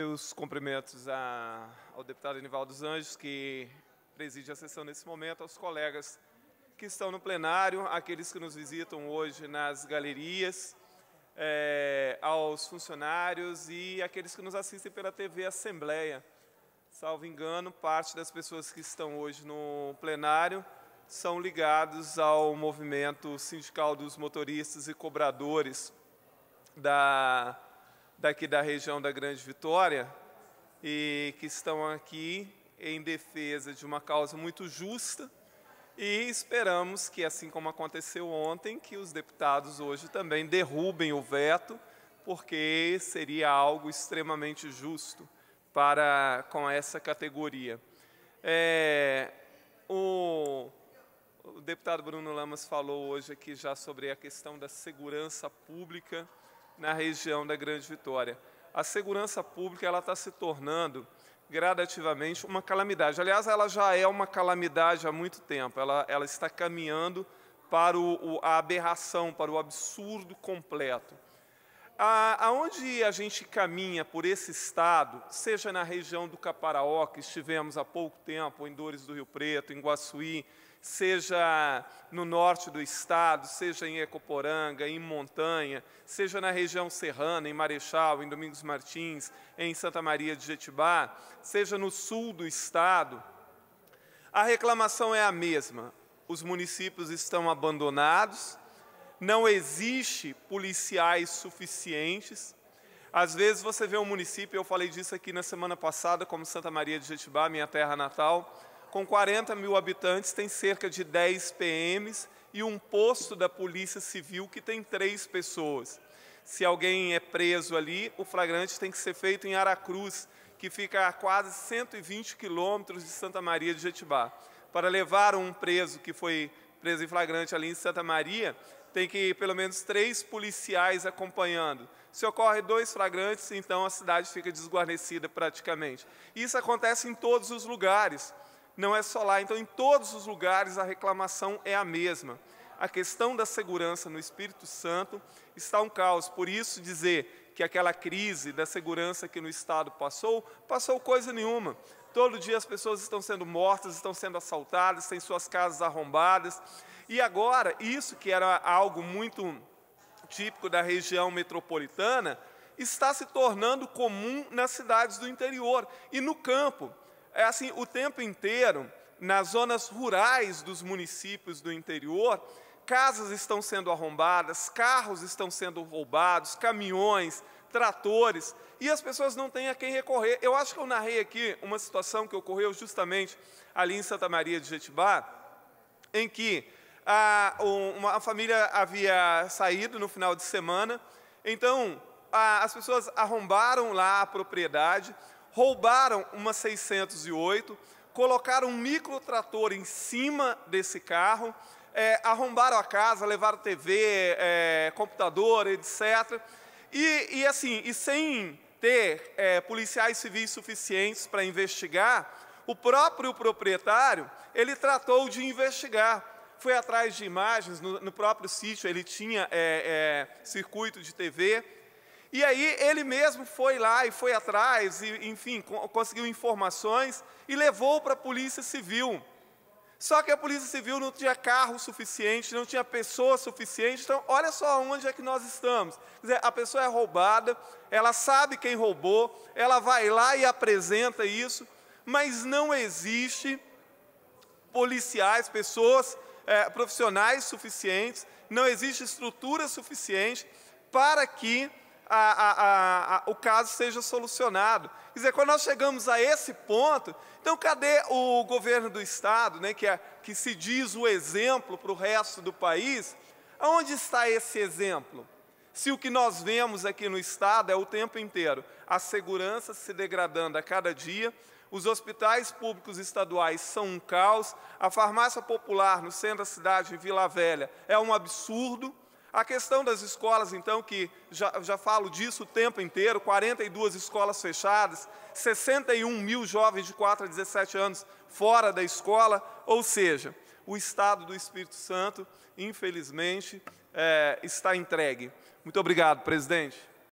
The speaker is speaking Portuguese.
Meus cumprimentos a, ao deputado Enivaldo dos Anjos, que preside a sessão nesse momento, aos colegas que estão no plenário, aqueles que nos visitam hoje nas galerias, é, aos funcionários e aqueles que nos assistem pela TV Assembleia. Salvo engano, parte das pessoas que estão hoje no plenário são ligados ao movimento sindical dos motoristas e cobradores da, daqui da região da Grande Vitória e que estão aqui em defesa de uma causa muito justa e esperamos que, assim como aconteceu ontem, que os deputados hoje também derrubem o veto, porque seria algo extremamente justo para com essa categoria. É, o, o deputado Bruno Lamas falou hoje aqui já sobre a questão da segurança pública na região da Grande Vitória. A segurança pública ela está se tornando gradativamente uma calamidade. Aliás, ela já é uma calamidade há muito tempo. Ela, ela está caminhando para o, o, a aberração, para o absurdo completo. A, aonde a gente caminha por esse estado, seja na região do Caparaó, que estivemos há pouco tempo, em Dores do Rio Preto, em Guaçuí, seja no norte do estado, seja em Ecoporanga, em Montanha, seja na região serrana, em Marechal, em Domingos Martins, em Santa Maria de Jetibá, seja no sul do estado, a reclamação é a mesma. Os municípios estão abandonados, não existe policiais suficientes. Às vezes você vê um município, eu falei disso aqui na semana passada, como Santa Maria de Jetibá, minha terra natal, com 40 mil habitantes, tem cerca de 10 PMs e um posto da Polícia Civil que tem três pessoas. Se alguém é preso ali, o flagrante tem que ser feito em Aracruz, que fica a quase 120 quilômetros de Santa Maria de Jetibá. Para levar um preso que foi preso em flagrante ali em Santa Maria, tem que ir pelo menos três policiais acompanhando. Se ocorre dois flagrantes, então a cidade fica desguarnecida praticamente. Isso acontece em todos os lugares não é só lá. Então, em todos os lugares, a reclamação é a mesma. A questão da segurança no Espírito Santo está um caos. Por isso, dizer que aquela crise da segurança que no Estado passou, passou coisa nenhuma. Todo dia as pessoas estão sendo mortas, estão sendo assaltadas, têm suas casas arrombadas. E agora, isso que era algo muito típico da região metropolitana, está se tornando comum nas cidades do interior e no campo é assim o tempo inteiro, nas zonas rurais dos municípios do interior, casas estão sendo arrombadas, carros estão sendo roubados, caminhões, tratores, e as pessoas não têm a quem recorrer. Eu acho que eu narrei aqui uma situação que ocorreu justamente ali em Santa Maria de Jetibá, em que a, uma família havia saído no final de semana, então a, as pessoas arrombaram lá a propriedade, roubaram uma 608, colocaram um microtrator em cima desse carro, é, arrombaram a casa, levaram TV, é, computador, etc. E, e, assim, e sem ter é, policiais civis suficientes para investigar, o próprio proprietário, ele tratou de investigar. Foi atrás de imagens, no, no próprio sítio ele tinha é, é, circuito de TV, e aí ele mesmo foi lá e foi atrás, e, enfim, conseguiu informações e levou para a Polícia Civil. Só que a Polícia Civil não tinha carro suficiente, não tinha pessoa suficiente. Então, olha só onde é que nós estamos. Quer dizer, a pessoa é roubada, ela sabe quem roubou, ela vai lá e apresenta isso, mas não existe policiais, pessoas é, profissionais suficientes, não existe estrutura suficiente para que a, a, a, o caso seja solucionado. Quer dizer, quando nós chegamos a esse ponto, então cadê o governo do Estado, né, que, é, que se diz o exemplo para o resto do país? Aonde está esse exemplo? Se o que nós vemos aqui no Estado é o tempo inteiro a segurança se degradando a cada dia, os hospitais públicos estaduais são um caos, a farmácia popular no centro da cidade, em Vila Velha, é um absurdo, a questão das escolas, então, que já, já falo disso o tempo inteiro, 42 escolas fechadas, 61 mil jovens de 4 a 17 anos fora da escola, ou seja, o Estado do Espírito Santo, infelizmente, é, está entregue. Muito obrigado, presidente.